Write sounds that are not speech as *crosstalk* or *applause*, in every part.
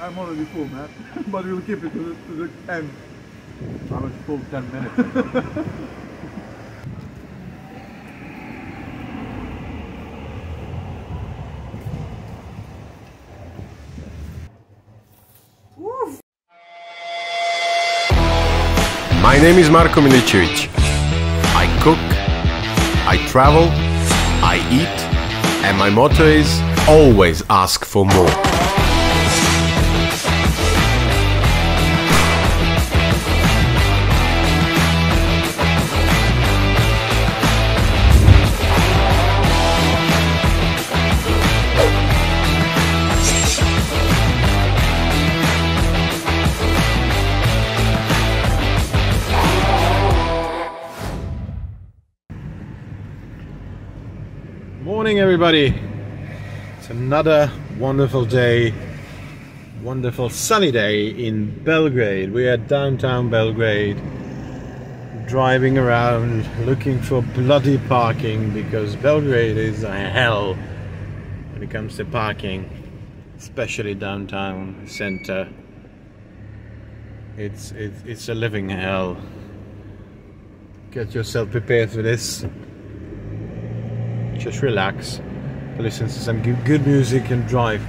I'm already full, man. *laughs* but we'll keep it to the, to the end. I was full 10 minutes. My name is Marko Milicevic. I cook, I travel, I eat, and my motto is always ask for more. Everybody. It's another wonderful day, wonderful sunny day in Belgrade. We are downtown Belgrade, driving around looking for bloody parking because Belgrade is a hell when it comes to parking, especially downtown center. It's it's, it's a living hell. Get yourself prepared for this just relax, listen to some good, music and drive.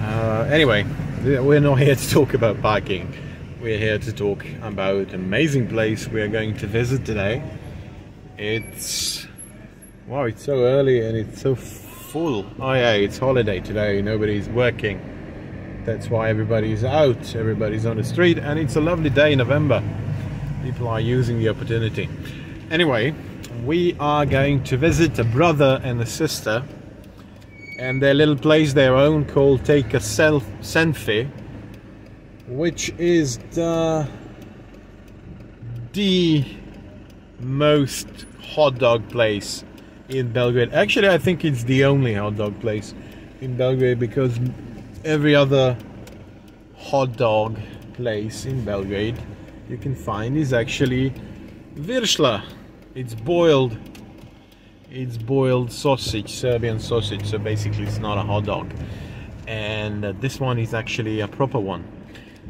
Uh, anyway, we're not here to talk about biking. We're here to talk about an amazing place we are going to visit today. It's wow, it's so early and it's so full. Oh yeah, it's holiday today. Nobody's working. That's why everybody's out. Everybody's on the street, and it's a lovely day in November. People are using the opportunity. Anyway, we are going to visit a brother and a sister and their little place they own called Take a Self Senfie which is the the most hot dog place in Belgrade. Actually, I think it's the only hot dog place in Belgrade because every other hot dog place in Belgrade you can find is actually Virsla it's boiled it's boiled sausage serbian sausage so basically it's not a hot dog. And uh, this one is actually a proper one.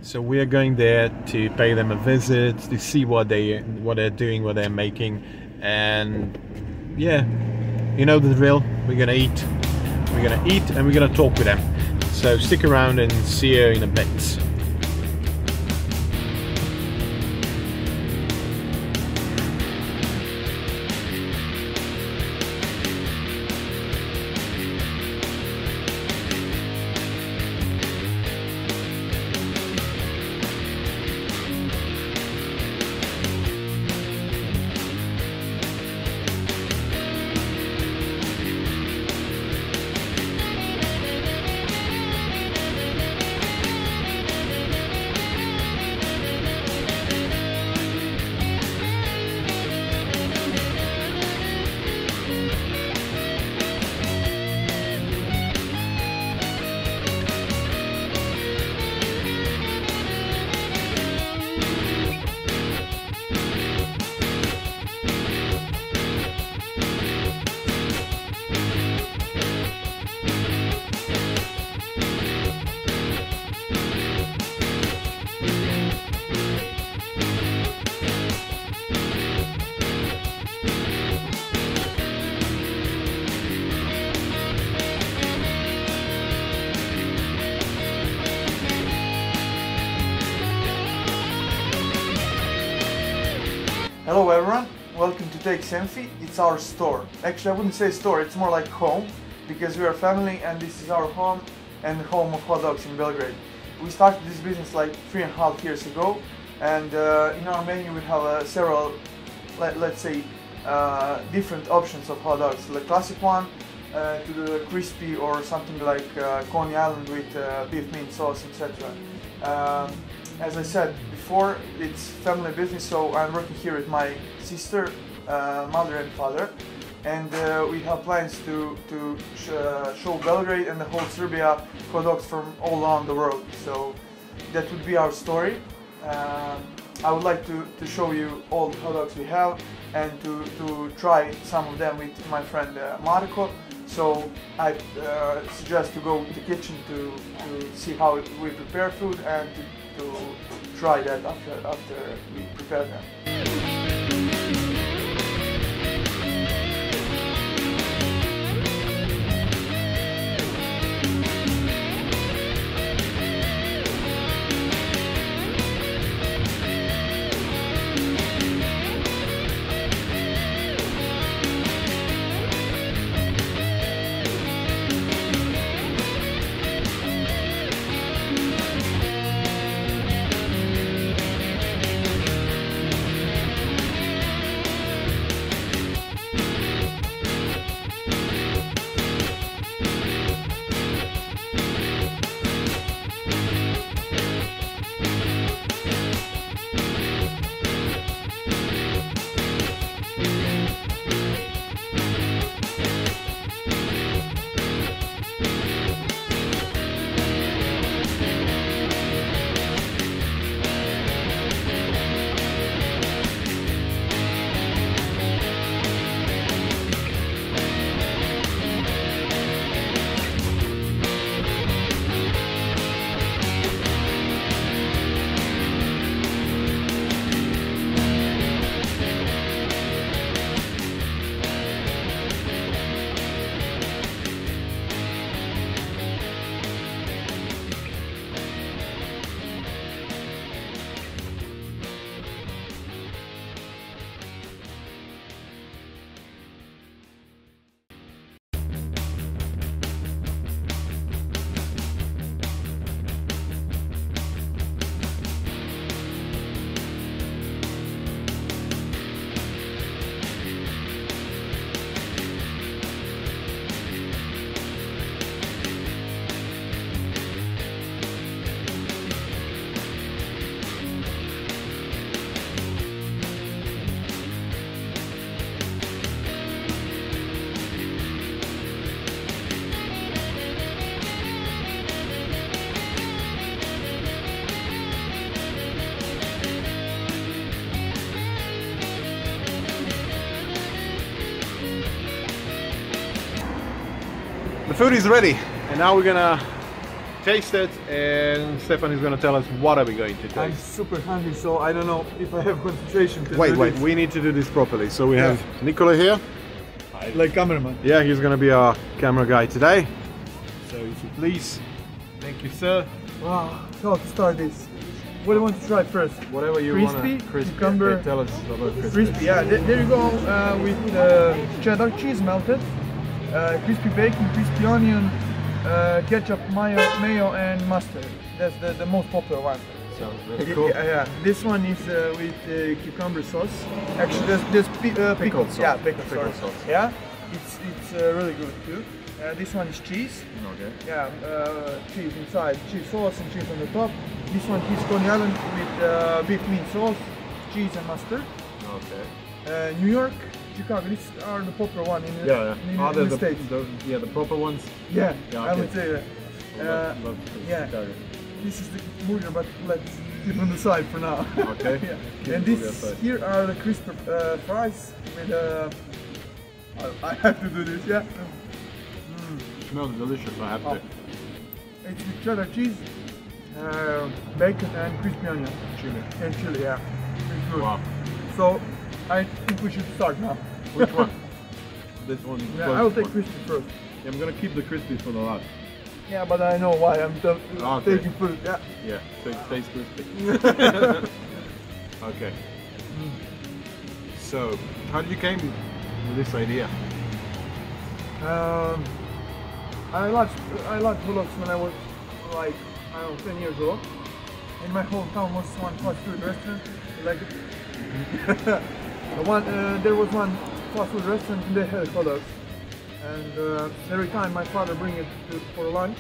So we are going there to pay them a visit to see what they what they're doing what they're making. And yeah you know the drill. We're gonna eat. We're gonna eat and we're gonna talk with them. So stick around and see you in a bit welcome to Take Senfie. It's our store. Actually, I wouldn't say store, it's more like home because we are family and this is our home and home of hot dogs in Belgrade. We started this business like three and a half years ago and uh, in our menu we have uh, several, let, us say, uh, different options of hot dogs. The classic one uh, to the crispy or something like uh, Coney Island with uh, beef mint sauce, etc. Um, as I said before, it's family business, so I'm working here with my sister, uh, mother and father, and uh, we have plans to, to sh uh, show Belgrade and the whole Serbia products from all around the world. So that would be our story. Um, I would like to, to show you all the products we have and to, to try some of them with my friend uh, Marko. So I uh, suggest to go to the kitchen to, to see how we prepare food and to, to try that after after we prepare them. Food is ready, and now we're gonna taste it, and Stefan is gonna tell us what are we going to taste. I'm super hungry, so I don't know if I have concentration to Wait, wait, this. we need to do this properly. So we Yeah. have Nicola here. like cameraman. Yeah, he's gonna be our camera guy today. So if you please, thank you, sir. Wow, how to start this? What do you want to try first? Whatever you Crispy, want. Crispy. cucumber. Okay, tell us about crispy. Crispy, yeah. There, you go uh, with uh, cheddar cheese melted, crispy bacon, crispy onion, uh, ketchup, mayo, mayo, and mustard. That's the, the most popular one. Sounds very Yeah, cool. Yeah, yeah. This one is uh, with uh, cucumber sauce. Actually, there's, there's pi- uh, Pickle pickles. sauce. Yeah, pickle, Pickle sauce. sauce. Yeah, it's it's uh, really good too. Uh, this one is cheese. Okay. Yeah, uh, cheese inside, cheese sauce and cheese on the top. This one is Coney Island with uh, beef meat sauce, cheese and mustard. Okay. Uh, New York, Chicago. These are the popular one in the, Yeah, in, yeah. Are in the, the, states. the, yeah, the proper ones? yeah, Yeah, I okay. would say that. Uh, Love- yeah. Chicago. this is the burger, but let's keep on the side for now. Okay. *laughs* yeah. And it the this here are the crisp uh, fries with uh, I, I *laughs* have to do this, yeah. Smells delicious, I have Oh. to. It's with cheddar cheese, uh, bacon and crispy onion. Chili. And chili, yeah. It's good. Wow. So I think we should start now. Which one? *laughs* this one. Yeah, I will take crispy first. Yeah, I'm gonna keep the crispy for the last. Yeah, but I know why I'm Okay. taking food. Yeah. Yeah, so crispy. *laughs* okay. So, how did you came with this idea? Um, I liked I liked vlogs when I was like I don't know 10 years old. In my hometown was one fast food restaurant. Like *laughs* one uh, there was one fast food restaurant and they had dogs. And uh, every time my father bring it to, for lunch,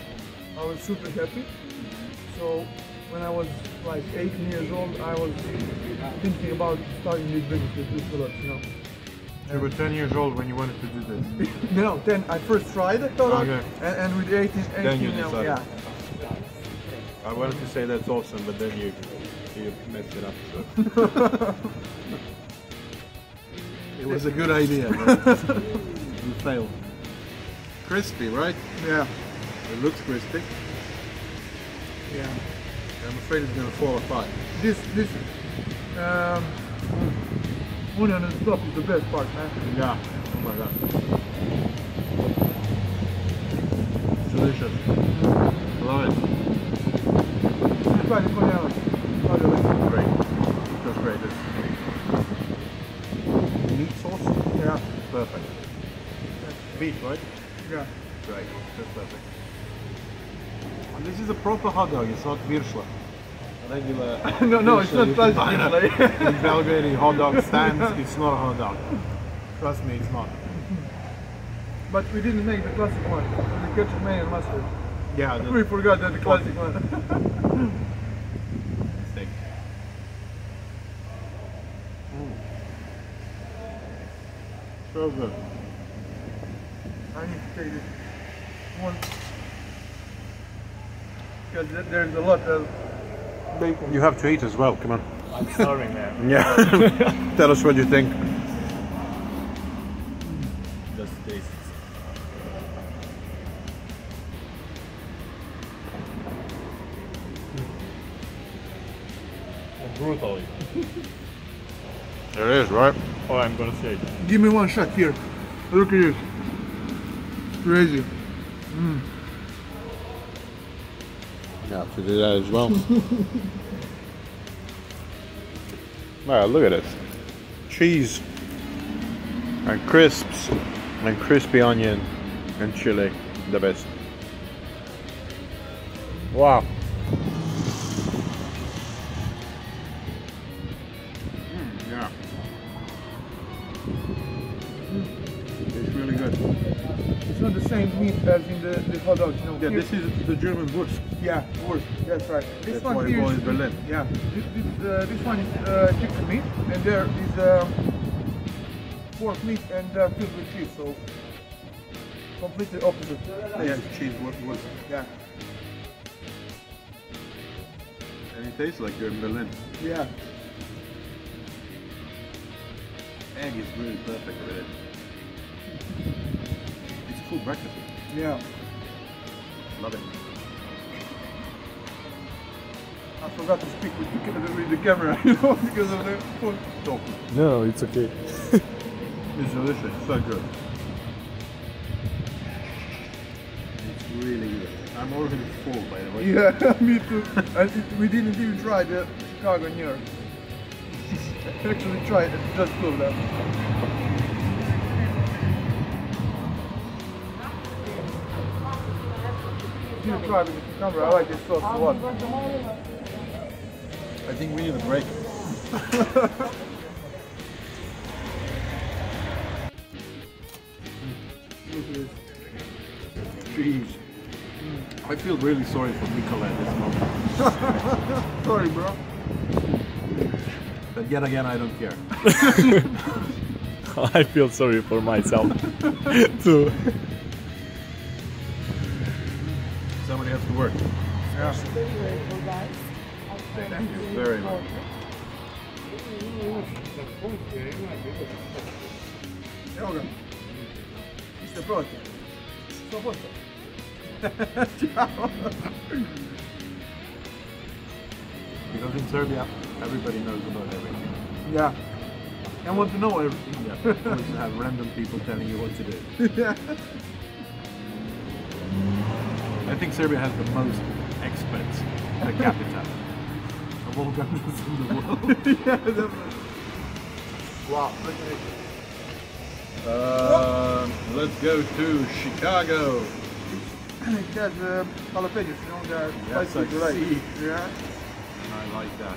I was super happy. So when I was like 18 years old, I was thinking about starting this business with these hot you know. You were 10 years old when you wanted to do this. *laughs* No, then I first tried it, Okay. and, and with 18, 18 Then you decided. yeah. I wanted to say that's awesome, but then you you messed it up. So. *laughs* it was a good idea, but *laughs* you failed. crispy, right? Yeah. It looks crispy. Yeah. I'm afraid it's gonna fall apart. This this um, onion and stuff is the best part, man. Yeah. Oh my god. Delicious. Proper hot dog. It's not virschla. Regular. no, no, it's not you plastic. In Belgrade, hot dog stands, it's not a hot dog. Trust me, it's not. but we didn't make the classic one. The ketchup, mayo, and mustard. Yeah, *laughs* the We forgot that the classic one. *laughs* steak. So good. I need to take this one because there's a lot of bacon. You have to eat as well. Come on. I'm starving, man. *laughs* Yeah. *laughs* Tell us what you think. Just taste. Brutally. There it is, right? Oh, I'm gonna say. Give me one shot here. Look at this. Crazy. Mm. Yeah, to do that as well. *laughs* wow, look at this. Cheese and crisps and crispy onion and chili. The best. Wow. The, the hot dogs. You know, Yeah, Here- this is the German Wurst. Yeah, Wurst. That's right. This That's one here is- Berlin. Yeah, this, this, uh, this one is uh, chicken meat, and there is uh, pork meat and uh, filled with cheese. So completely opposite. Yeah, cheese Wurst. Yeah, And it tastes like you're in Berlin. yeah. Egg is really perfect with it. It's full breakfast. Yeah. Love it. I forgot to speak with the, with the camera, *laughs* you know, because of the phone talking. No, it's okay. *laughs* It's delicious. So good. It's really good. I'm already full, by the way. Yeah, *laughs* me too. And it, we didn't even try the Chicago New York. Actually tried it, just closed up. Didn't try with the cucumber, I like this sauce a lot. I think we need a break. Look at this. Jeez. I feel really sorry for Nicola at this moment. *laughs* Sorry bro. But yet again, I don't care. *laughs* *laughs* I feel sorry for myself too. Work. Yeah. Thank you very much. Evo ga. Vi ste proti. 100%. Because in Serbia, everybody knows about everything. Yeah. I want to know everything. Yeah, always have random people telling you what to do. yeah. *laughs* I think Serbia has the most experts per capita of all countries in the world. *laughs* yeah, definitely. Wow. Um, let's go to Chicago. It has uh, jalapenos, you know, Yes, I see. Yeah. I like that.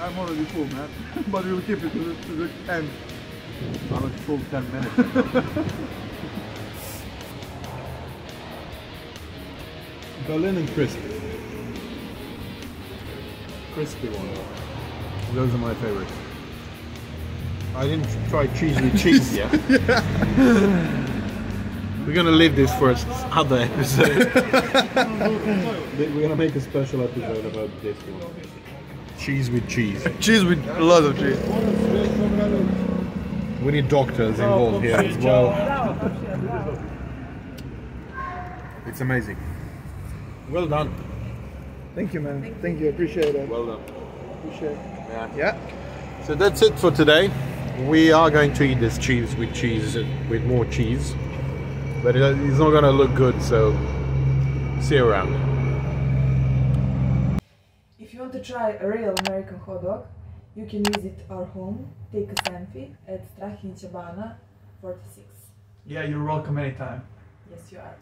I'm already full, man. *laughs* but we'll keep it to the, to the end. I'm at full 10 minutes. *laughs* Berlin and crispy. Crispy one. Those are my favorites. I didn't try cheese with *laughs* cheese yet. We're gonna leave this for other episode. We're gonna make a special episode about this one. Cheese with cheese. Cheese with a lot of cheese. We need doctors involved here as well. It's amazing. Well done. Thank you, man. Thank you. Appreciate it. Well done. Appreciate it. Yeah. Yeah. So that's it for today. We are going to eat this cheese with cheese, with more cheese. But it's not going to look good, so see you around. If you want to try a real American hot dog, you can visit our home, take a Senfie at Strahinja Bana 46. Yeah, you're welcome anytime. Yes, you are.